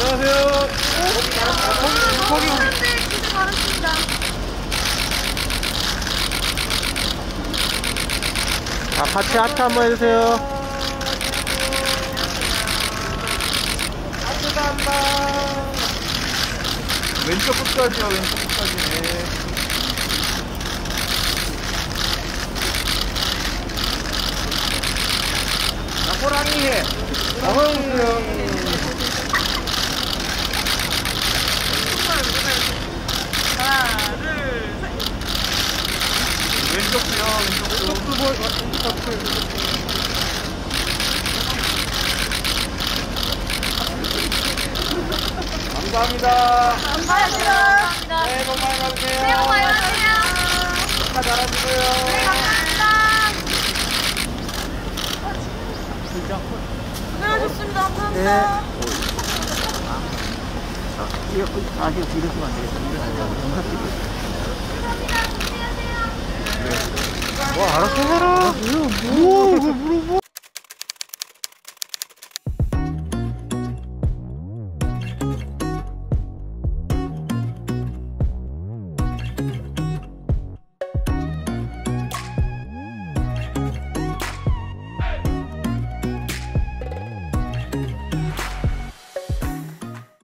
거기 우리 네, 고생 많으십니다. 자, 같이 하트 한번 해주세요. 하트가 한다. 왼쪽 끝까지요, 왼쪽 끝까지. 네. 자, 호랑이 해. 어흥. 하나, 둘, 셋. 왼쪽도요, 왼쪽도. 왼쪽도 감사합니다. 감사합니다. 새해 복 많이 받으세요. 새해 복 많이 받으세요. 축하 잘하시고요. 네, 감사합니다. 고생하셨습니다. 감사합니다. 이거, 아, 이거 이러시면 안 되겠다. 영상 찍고. 감사합니다. 안녕하세요. 뭐, 알아서 해라. 뭐, 뭐, 뭐, 뭐. 嗯。